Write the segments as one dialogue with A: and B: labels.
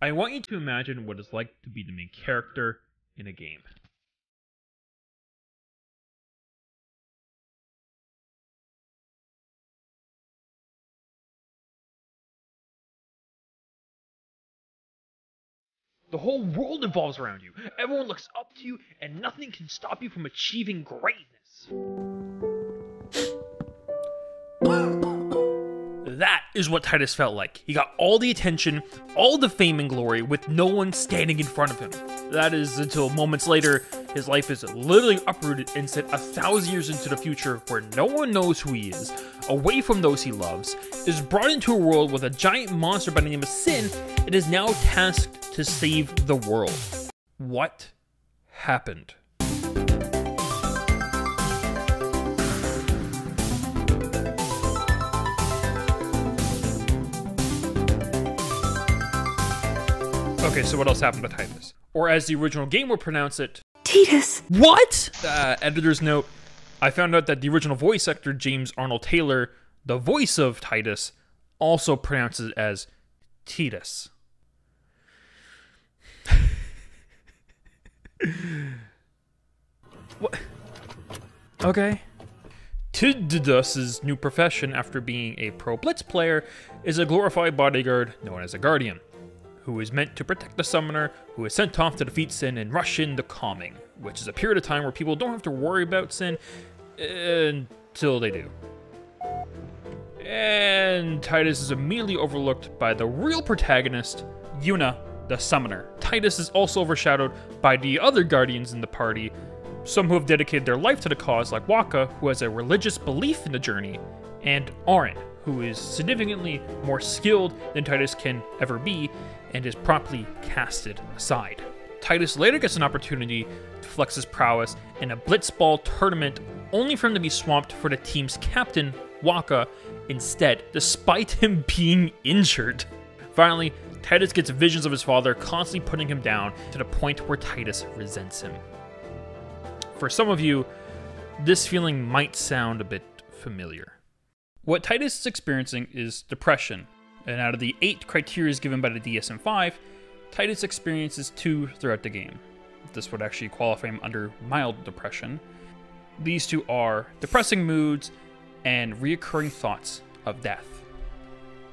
A: I want you to imagine what it's like to be the main character in a game. The whole world evolves around you. Everyone looks up to you, and nothing can stop you from achieving greatness. That is what Titus felt like. He got all the attention, all the fame and glory, with no one standing in front of him. That is until moments later, his life is literally uprooted and sent a thousand years into the future where no one knows who he is, away from those he loves, is brought into a world with a giant monster by the name of Sin, and is now tasked to save the world. What happened? Okay, so what else happened to Tidus? Or as the original game would pronounce it,
B: Titus.
A: what? Uh, editor's note I found out that the original voice actor, James Arnold Taylor, the voice of Titus, also pronounces it as Titus. what? Okay. Tidus's new profession after being a pro blitz player is a glorified bodyguard known as a guardian who is meant to protect the summoner, who is sent off to defeat Sin and rush in the calming, which is a period of time where people don't have to worry about Sin until they do. And Titus is immediately overlooked by the real protagonist, Yuna, the summoner. Titus is also overshadowed by the other guardians in the party, some who have dedicated their life to the cause, like Wakka, who has a religious belief in the journey, and Auron, who is significantly more skilled than Titus can ever be and is promptly casted aside. Titus later gets an opportunity to flex his prowess in a blitzball tournament, only for him to be swamped for the team's captain, Wakka, instead, despite him being injured. Finally, Titus gets visions of his father constantly putting him down to the point where Titus resents him. For some of you, this feeling might sound a bit familiar. What Titus is experiencing is depression, and out of the eight criteria given by the DSM 5, Titus experiences two throughout the game. This would actually qualify him under mild depression. These two are depressing moods and reoccurring thoughts of death.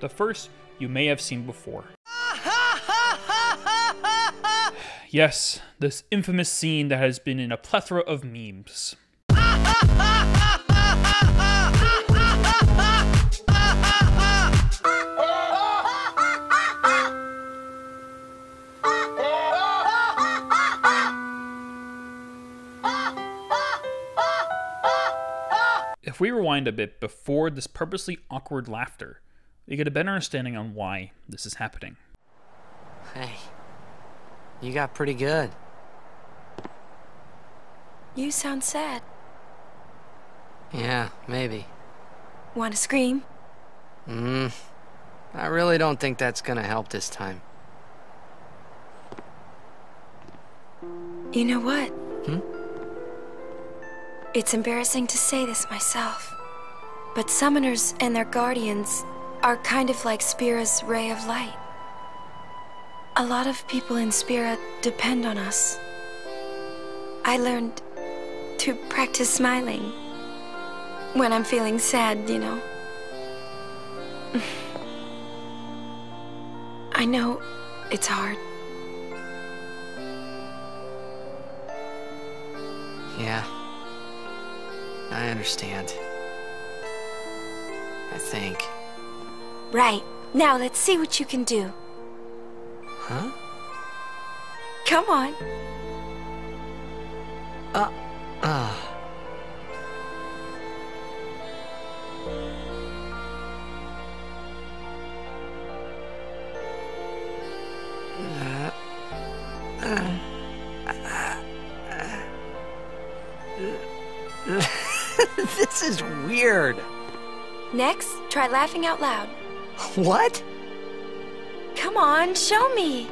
A: The first you may have seen before. yes, this infamous scene that has been in a plethora of memes. rewind a bit before this purposely awkward laughter, we get a better understanding on why this is happening.
C: Hey, you got pretty good.
B: You sound sad.
C: Yeah, maybe.
B: Want to scream?
C: Hmm. I really don't think that's gonna help this time.
B: You know what?
C: Hmm?
B: It's embarrassing to say this myself, but summoners and their guardians are kind of like Spira's ray of light. A lot of people in Spira depend on us. I learned to practice smiling when I'm feeling sad, you know. I know it's hard.
C: Yeah. I understand. I think.
B: Right. Now let's see what you can do.
C: Huh?
B: Come on.
C: Uh. Uh. this is weird.
B: Next, try laughing out loud.
C: What?
B: Come on, show me.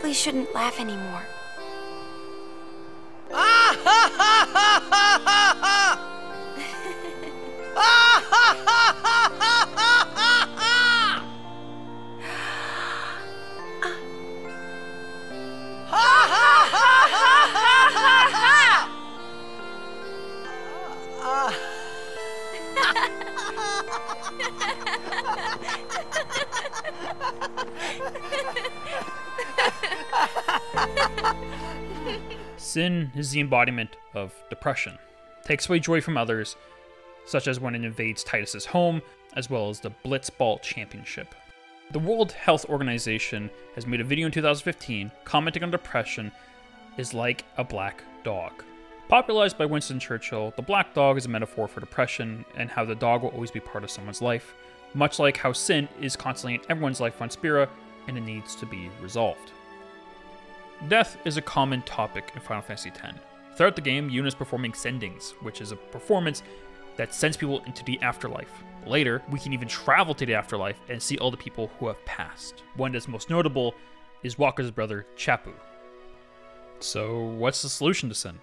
B: Probably shouldn't laugh anymore.
A: Sin is the embodiment of depression, takes away joy from others, such as when it invades Titus's home, as well as the Blitzball Championship. The World Health Organization has made a video in 2015 commenting on depression is like a black dog. Popularized by Winston Churchill, the black dog is a metaphor for depression and how the dog will always be part of someone's life, much like how sin is constantly in everyone's life on Spira and it needs to be resolved. Death is a common topic in Final Fantasy X. Throughout the game, Yuna is performing sendings, which is a performance that sends people into the afterlife. Later, we can even travel to the afterlife and see all the people who have passed. One that's most notable is Wakka's brother, Chappu. So, what's the solution to sin?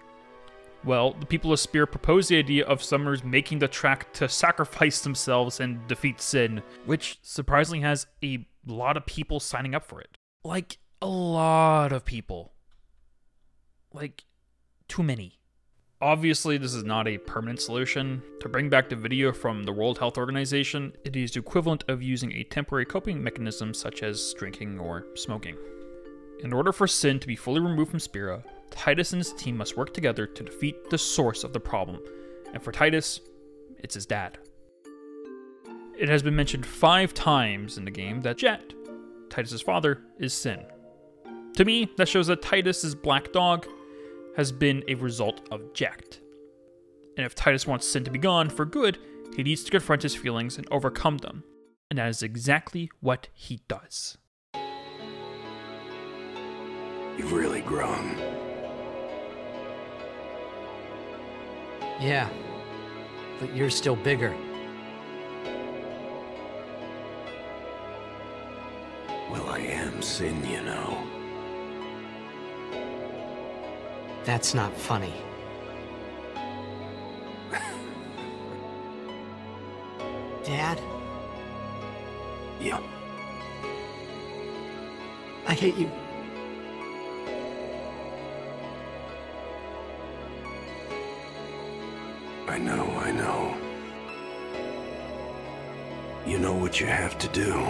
A: Well, the people of Spira propose the idea of summoners making the track to sacrifice themselves and defeat sin, which surprisingly has a lot of people signing up for it. Like, a lot of people. Like, too many. Obviously, this is not a permanent solution. To bring back the video from the World Health Organization, it is equivalent of using a temporary coping mechanism such as drinking or smoking. In order for Sin to be fully removed from Spira, Titus and his team must work together to defeat the source of the problem, and for Titus, it's his dad. It has been mentioned five times in the game that Jecht, Titus's father, is Sin. To me, that shows that Titus's black dog has been a result of Jecht. And if Titus wants Sin to be gone for good, he needs to confront his feelings and overcome them. And that is exactly what he does.
D: You've really grown.
C: Yeah. But you're still bigger.
D: Well, I am Sin, you know.
C: That's not funny. Dad,
D: Yeah.
C: I hate you.
D: I know, I know. You know what you have to do.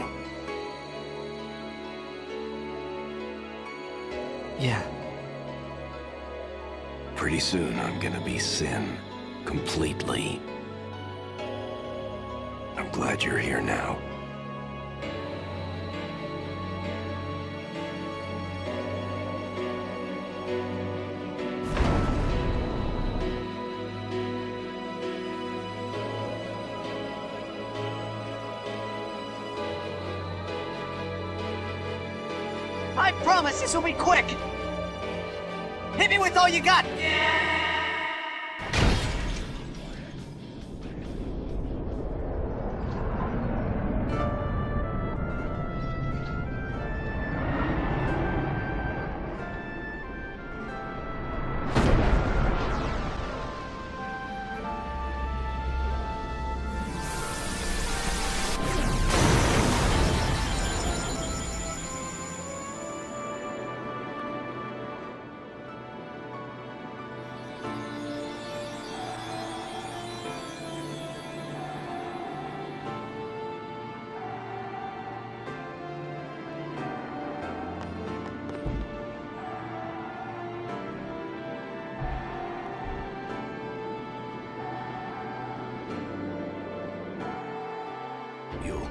C: Yeah.
D: Pretty soon I'm gonna be Sin. Completely. I'm glad you're here now.
E: I promise this will be quick. With all you got.
D: You'll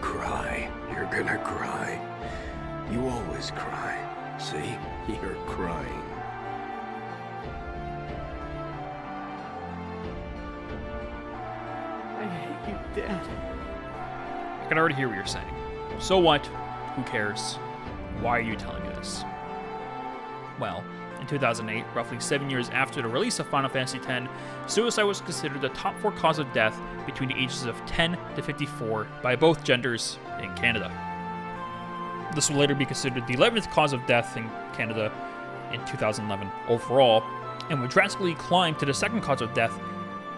D: cry. You're gonna cry. You always cry. See? You're crying.
E: I hate you, Dad.
A: I can already hear what you're saying. So what? Who cares? Why are you telling me this? Well, in 2008, roughly seven years after the release of Final Fantasy X, suicide was considered the top four cause of death between the ages of 10 to 54 by both genders in Canada. This will later be considered the 11th cause of death in Canada in 2011 overall, and would drastically climb to the second cause of death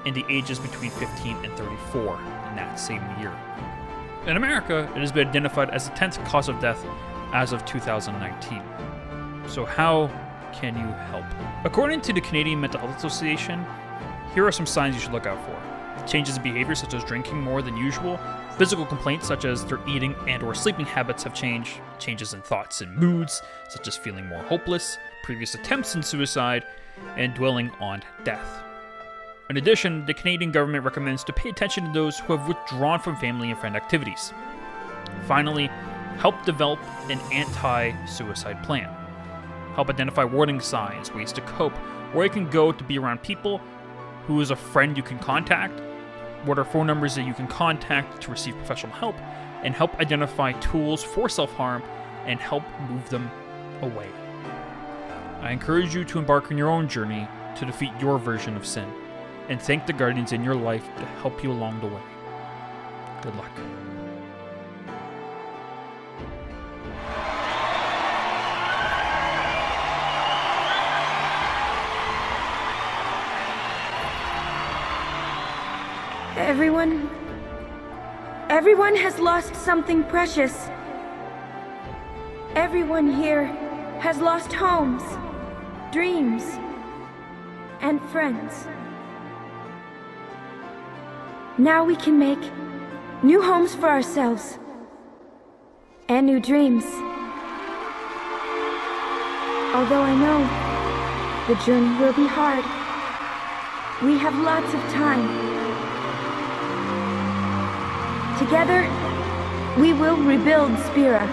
A: in the ages between 15 and 34 in that same year. In America, it has been identified as the 10th cause of death as of 2019. So, how can you help? According to the Canadian Mental Health Association, here are some signs you should look out for. Changes in behavior such as drinking more than usual, physical complaints such as their eating and or sleeping habits have changed, changes in thoughts and moods such as feeling more hopeless, previous attempts in suicide, and dwelling on death. In addition, the Canadian government recommends to pay attention to those who have withdrawn from family and friend activities. Finally, help develop an anti suicide plan. Help identify warning signs, ways to cope, where you can go to be around people, who is a friend you can contact, what are phone numbers that you can contact to receive professional help, and help identify tools for self harm and help move them away. I encourage you to embark on your own journey to defeat your version of sin and thank the guardians in your life to help you along the way. Good luck.
F: Everyone. Everyone has lost something precious. Everyone here has lost homes, dreams, and friends. Now we can make new homes for ourselves and new dreams. Although I know the journey will be hard, we have lots of time. Together, we will rebuild Spira.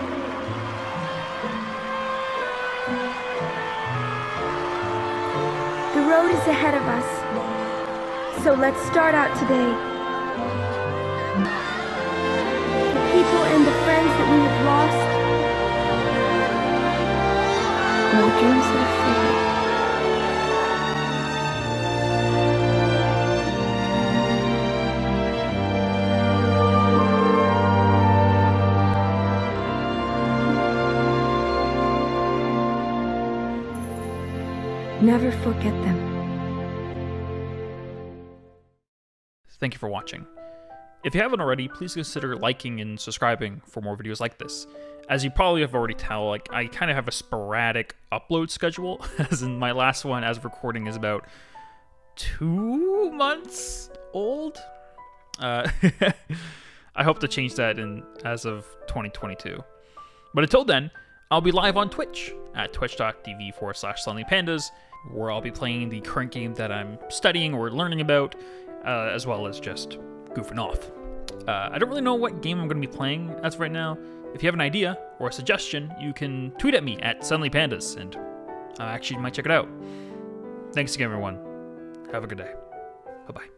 F: The road is ahead of us, so let's start out today. The people and the friends that we have lost. No dreams left for Never forget them.
A: Thank you for watching. If you haven't already, please consider liking and subscribing for more videos like this. As you probably have already tell, like I kind of have a sporadic upload schedule, as in my last one as of recording is about two months old. Uh, I hope to change that in as of 2022. But until then, I'll be live on Twitch at twitch.tv forward slash Pandas, where I'll be playing the current game that I'm studying or learning about, uh, as well as just goofing off. Uh, I don't really know what game I'm going to be playing as of right now. If you have an idea or a suggestion, you can tweet at me at Pandas, and I actually might check it out. Thanks again, everyone. Have a good day. Bye bye.